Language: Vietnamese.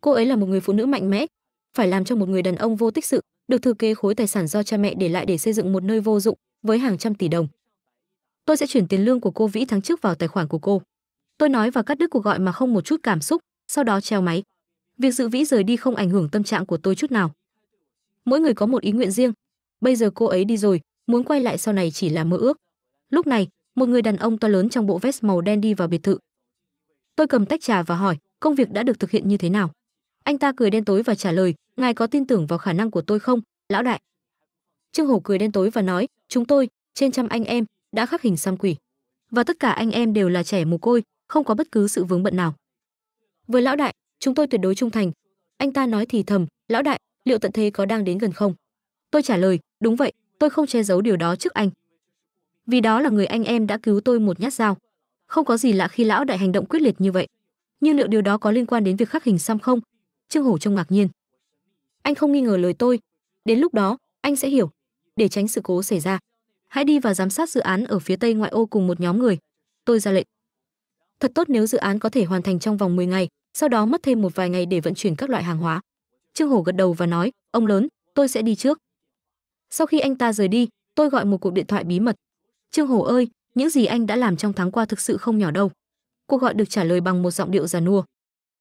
cô ấy là một người phụ nữ mạnh mẽ, phải làm cho một người đàn ông vô tích sự, được thừa kế khối tài sản do cha mẹ để lại để xây dựng một nơi vô dụng với hàng trăm tỷ đồng. Tôi sẽ chuyển tiền lương của cô vĩ tháng trước vào tài khoản của cô. Tôi nói và cắt đứt cuộc gọi mà không một chút cảm xúc, sau đó treo máy. Việc dự vĩ rời đi không ảnh hưởng tâm trạng của tôi chút nào. Mỗi người có một ý nguyện riêng. Bây giờ cô ấy đi rồi, muốn quay lại sau này chỉ là mơ ước. Lúc này, một người đàn ông to lớn trong bộ vest màu đen đi vào biệt thự. Tôi cầm tách trà và hỏi, công việc đã được thực hiện như thế nào? Anh ta cười đen tối và trả lời, ngài có tin tưởng vào khả năng của tôi không, lão đại? Trương hổ cười đen tối và nói, chúng tôi, trên trăm anh em, đã khắc hình xăm quỷ. Và tất cả anh em đều là trẻ mồ côi, không có bất cứ sự vướng bận nào. Với lão đại, chúng tôi tuyệt đối trung thành. Anh ta nói thì thầm, lão đại, liệu tận thế có đang đến gần không? Tôi trả lời, đúng vậy, tôi không che giấu điều đó trước anh. Vì đó là người anh em đã cứu tôi một nhát dao. Không có gì lạ khi lão đại hành động quyết liệt như vậy. Nhưng liệu điều đó có liên quan đến việc khắc hình xăm không? Trương hổ trông ngạc nhiên. Anh không nghi ngờ lời tôi. Đến lúc đó, anh sẽ hiểu. Để tránh sự cố xảy ra, hãy đi và giám sát dự án ở phía tây ngoại ô cùng một nhóm người. Tôi ra lệnh. Thật tốt nếu dự án có thể hoàn thành trong vòng 10 ngày, sau đó mất thêm một vài ngày để vận chuyển các loại hàng hóa. Trương hổ gật đầu và nói, ông lớn, tôi sẽ đi trước. Sau khi anh ta rời đi, tôi gọi một cuộc điện thoại bí mật. Trương hổ ơi, những gì anh đã làm trong tháng qua thực sự không nhỏ đâu. Cuộc gọi được trả lời bằng một giọng điệu già nua.